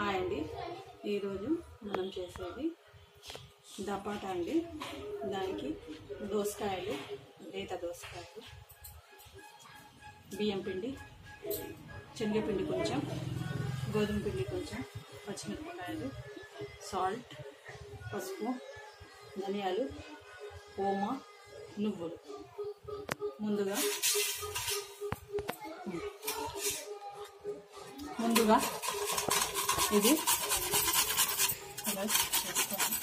Hi అండి ఈరోజు మనం చేసేది దపాట అండి. దానికి దోసకాయలు లేత దోసకాయలు బియ్యం పిండి శనగపిండి కొంచెం గోధుమ పిండి కొంచెం పచ్చిమిరపకాయలు సాల్ట్ పసుపు ధనియాలు ఓమా నువ్వులు. ముందుగా ముందుగా ఇది. ఇలా చేసుకోవాలి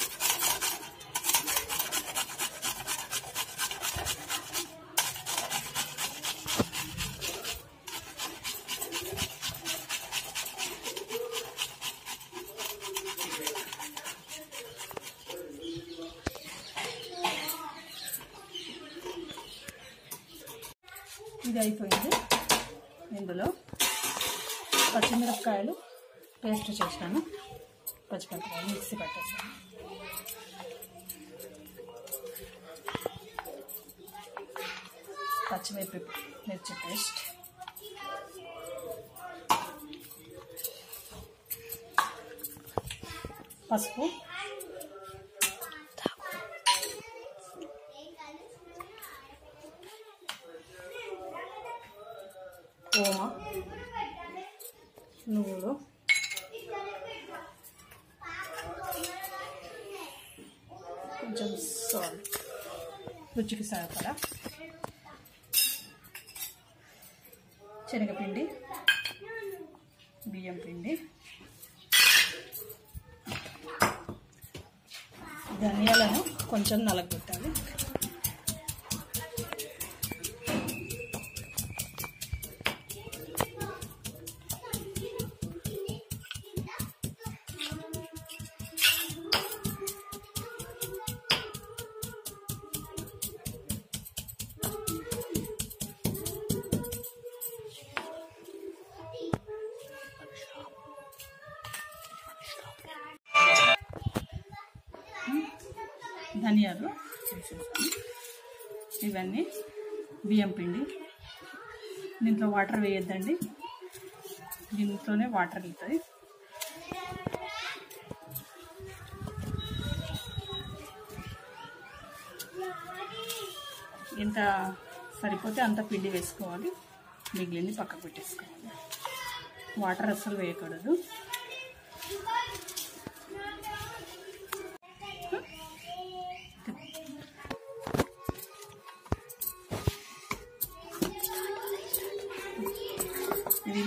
ఇది అయిపోయింది ఇందులో పచ్చిమిరపకాయలు. పేస్ట్ చేసినాను పచ్చిమిరపకాయలు మిక్సీ పెట్టేస్తాను. పచ్చిమిరపి మిర్చి పేస్ట్. పసుపు ఓమ నువ్వులు కొంచెం సాల్ట్. రుచికి సరిపడా శనగపిండి బియ్యం పిండి ధనియాలను కొంచెం నలగొట్టాలి ధనియాలు వేసేసాను ఇవన్నీ బియ్యం పిండి. దీంట్లో వాటర్ వేయొద్దండి. దీంట్లోనే వాటర్ వెళ్తుంది ఎంత సరిపోతే అంత పిండి వేసుకోవాలి. మిగిలింది పక్కకు పెట్టేసుకోవాలి. వాటర్ అస్సలు వేయకూడదు.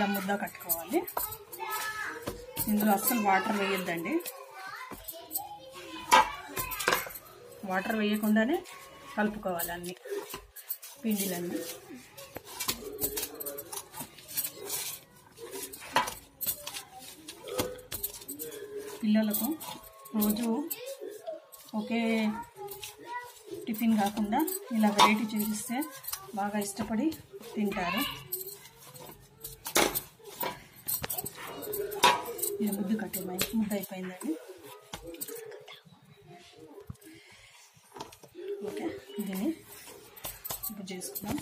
ఇలా ముద్ద కట్టుకోవాలి. ఇందులో అస్సలు వాటర్ వేయొద్దండి. వాటర్ వేయకుండానే కలుపుకోవాలి అన్ని పిండిలన్నీ. పిల్లలకు రోజు ఒకే టిఫిన్ కాకుండా ఇలా వెరైటీ చేసిస్తే బాగా ఇష్టపడి తింటారు. ఇది ముద్దు కట్టే ముద్ద అయిపోయిందండి. ఓకే దీన్ని ఇప్పుడు చేసుకుందాం.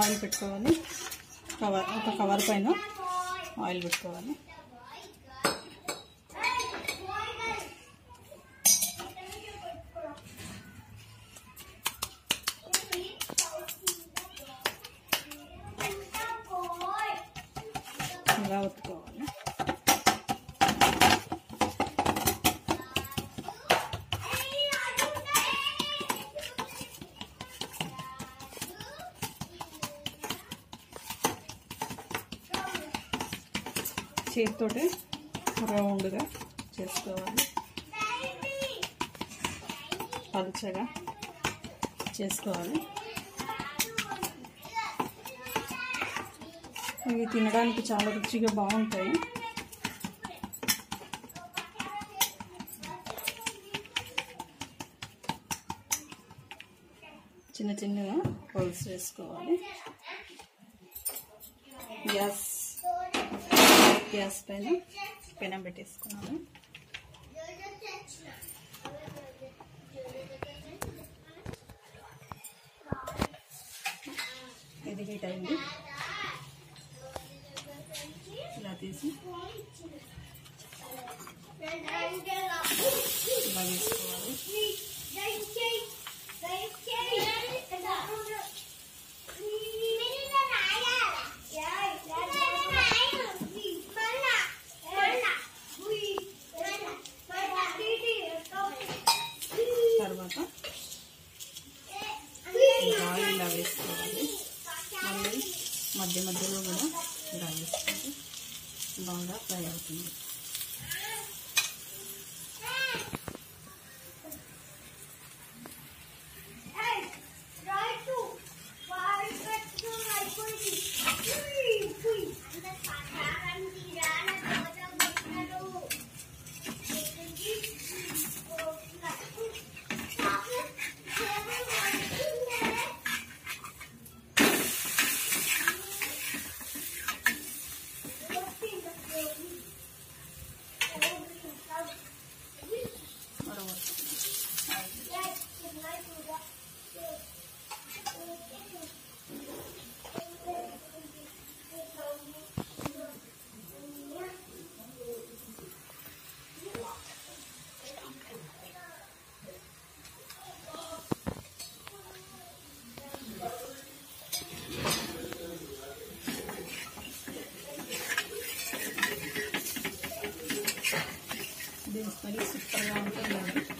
ఆయిల్ పెట్టుకోవాలి. కవర్ ఒక కవర్ పైన ఆయిల్ పెట్టుకోవాలి. ఇలా చేతితోటి రౌండ్గా చేసుకోవాలి. పలుచగా చేసుకోవాలి. ఇవి తినడానికి చాలా రుచిగా బాగుంటాయి. చిన్న చిన్నగా రోల్స్ వేసుకోవాలి గ్యాస్ గ్యాస్ పైన పెనం పెట్టేసుకున్నాను. ఇది హీట్ అయింది. తీసి ఇలా వేసుకోవాలి остались из парламента.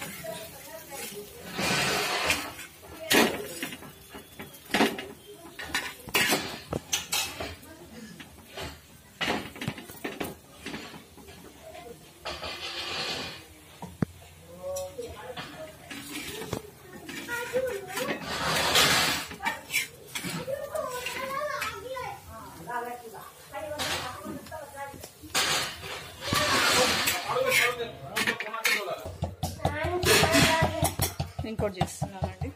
ఇంకోటి చేస్తున్నానండి.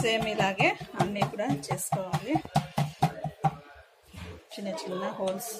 సేమ్ ఇలాగే అన్నీ కూడా చేసుకోవాలి. చిన్న చిన్న హోల్స్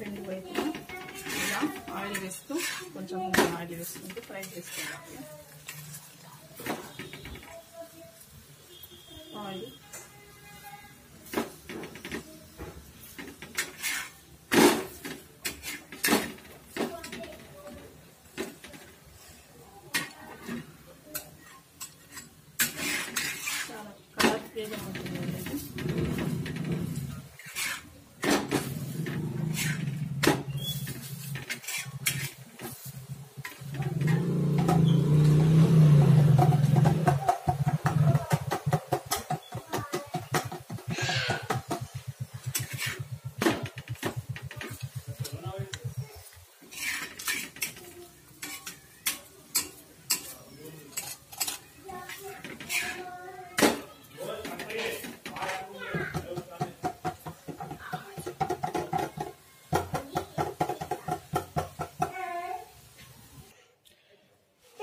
రెండు వైపులా ఇలా ఆయిల్ వేస్తూ కొంచెం కొంచెం ఆయిల్ వేసుకుంటూ ఫ్రై చేసుకోవాలి ఆయిల్ చాలా కలర్ఫుల్గా ఉంటుంది ఇది.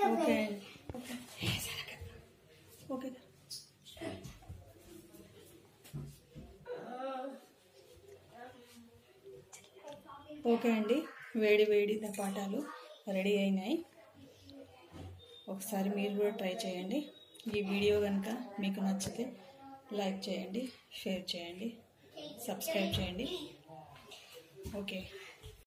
ఓకే ఓకే ఓకే అండి. వేడి వేడి దపాటాలు రెడీ అయినాయి. ఒకసారి మీరు కూడా ట్రై చేయండి. ఈ వీడియో కనుక మీకు నచ్చితే లైక్ చేయండి షేర్ చేయండి సబ్స్క్రైబ్ చేయండి. ఓకే.